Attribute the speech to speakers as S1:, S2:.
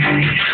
S1: Bye.